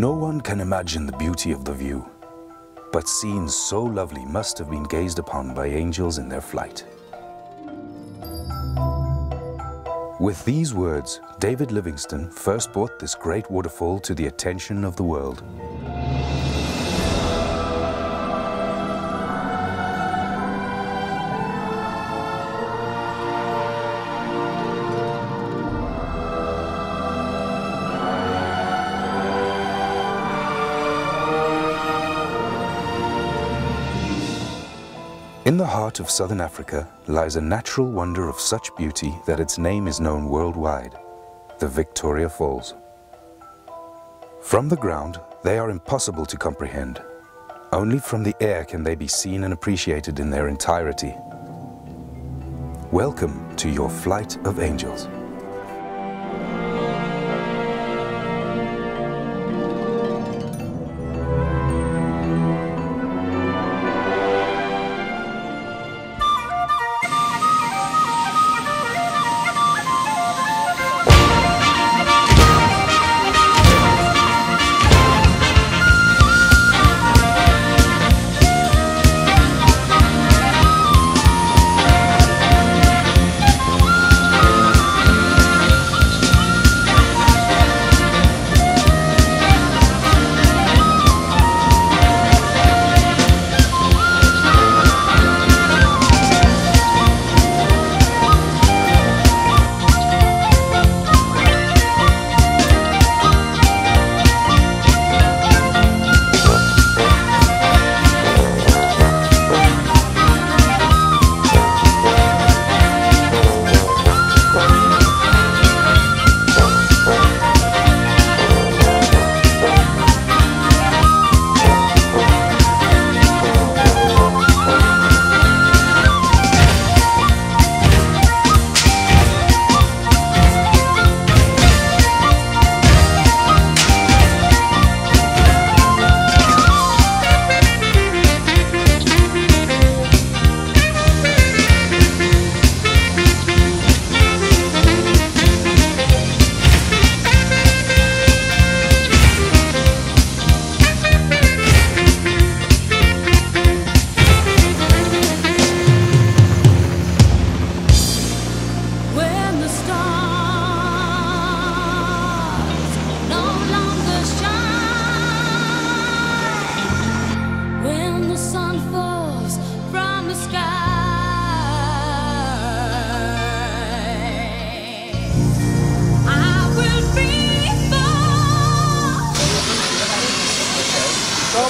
No one can imagine the beauty of the view, but scenes so lovely must have been gazed upon by angels in their flight. With these words, David Livingstone first brought this great waterfall to the attention of the world. In the heart of southern Africa lies a natural wonder of such beauty that its name is known worldwide, the Victoria Falls. From the ground, they are impossible to comprehend. Only from the air can they be seen and appreciated in their entirety. Welcome to your flight of angels.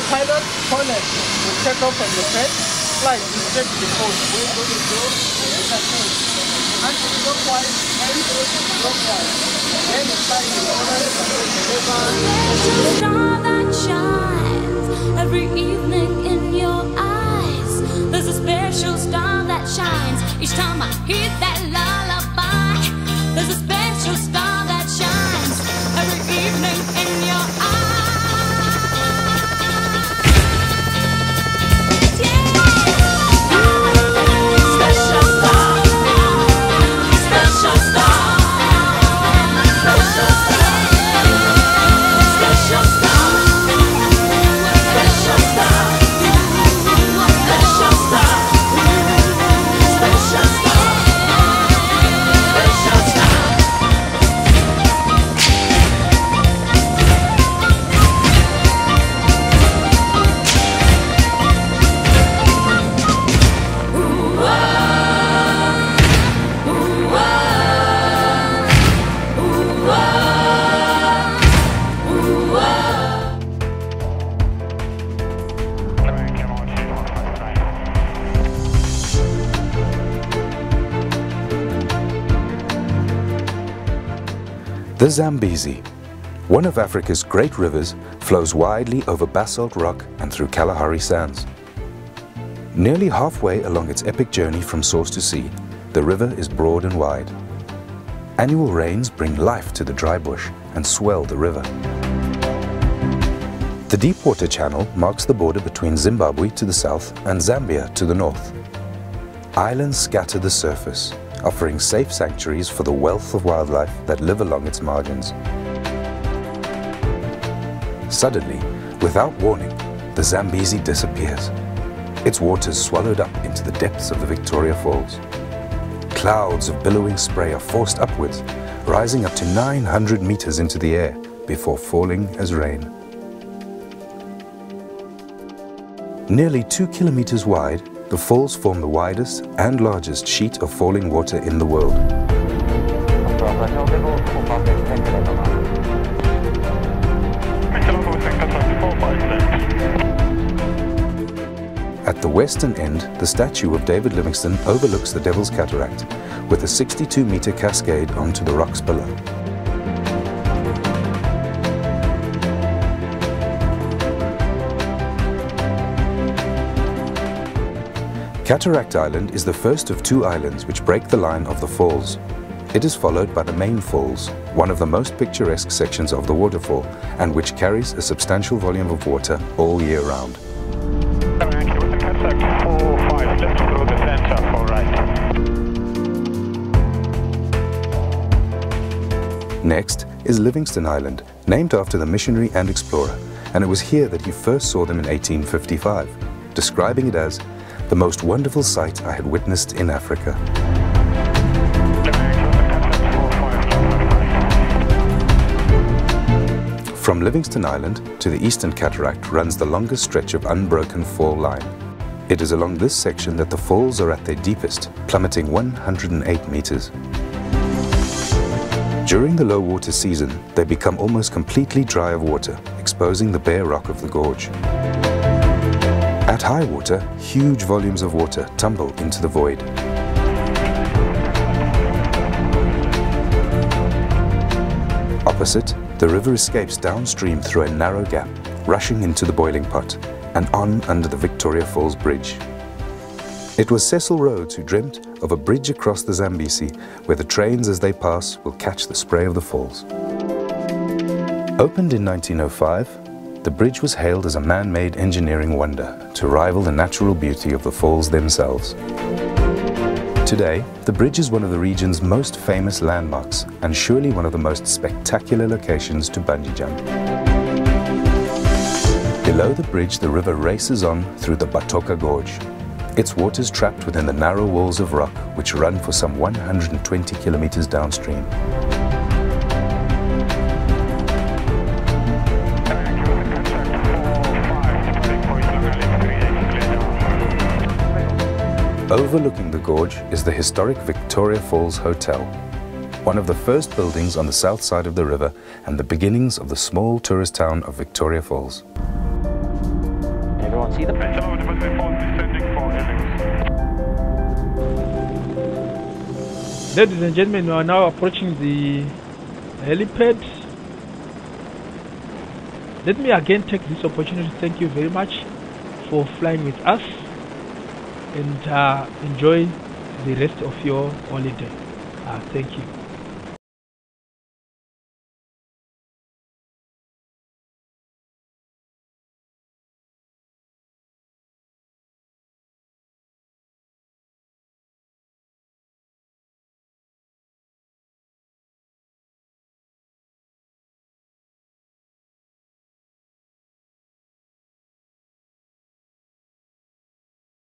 Pilot toilet will take off from the bed, flight the phone. And clockwise and clockwise. Then the flight The Zambezi, one of Africa's great rivers, flows widely over basalt rock and through Kalahari sands. Nearly halfway along its epic journey from source to sea, the river is broad and wide. Annual rains bring life to the dry bush and swell the river. The Deepwater Channel marks the border between Zimbabwe to the south and Zambia to the north. Islands scatter the surface, offering safe sanctuaries for the wealth of wildlife that live along its margins. Suddenly, without warning, the Zambezi disappears. Its waters swallowed up into the depths of the Victoria Falls. Clouds of billowing spray are forced upwards, rising up to 900 meters into the air before falling as rain. Nearly two kilometers wide, the falls form the widest and largest sheet of falling water in the world. At the western end, the statue of David Livingstone overlooks the Devil's Cataract, with a 62-meter cascade onto the rocks below. Cataract Island is the first of two islands which break the line of the falls. It is followed by the main falls, one of the most picturesque sections of the waterfall, and which carries a substantial volume of water all year round. Next is Livingstone Island, named after the missionary and explorer, and it was here that he first saw them in 1855, describing it as the most wonderful sight I had witnessed in Africa. From Livingstone Island to the Eastern Cataract runs the longest stretch of unbroken fall line. It is along this section that the falls are at their deepest, plummeting 108 meters. During the low water season, they become almost completely dry of water, exposing the bare rock of the gorge. At high water, huge volumes of water tumble into the void. Opposite, the river escapes downstream through a narrow gap, rushing into the boiling pot and on under the Victoria Falls Bridge. It was Cecil Rhodes who dreamt of a bridge across the Zambezi where the trains as they pass will catch the spray of the falls. Opened in 1905, the bridge was hailed as a man-made engineering wonder to rival the natural beauty of the falls themselves. Today, the bridge is one of the region's most famous landmarks and surely one of the most spectacular locations to bungee jump. Below the bridge, the river races on through the Batoka Gorge, its waters trapped within the narrow walls of rock which run for some 120 kilometers downstream. Overlooking the gorge is the historic Victoria Falls Hotel, one of the first buildings on the south side of the river and the beginnings of the small tourist town of Victoria Falls. Everyone see them? Ladies and gentlemen, we are now approaching the helipad. Let me again take this opportunity to thank you very much for flying with us and uh, enjoy the rest of your holiday. Uh, thank you.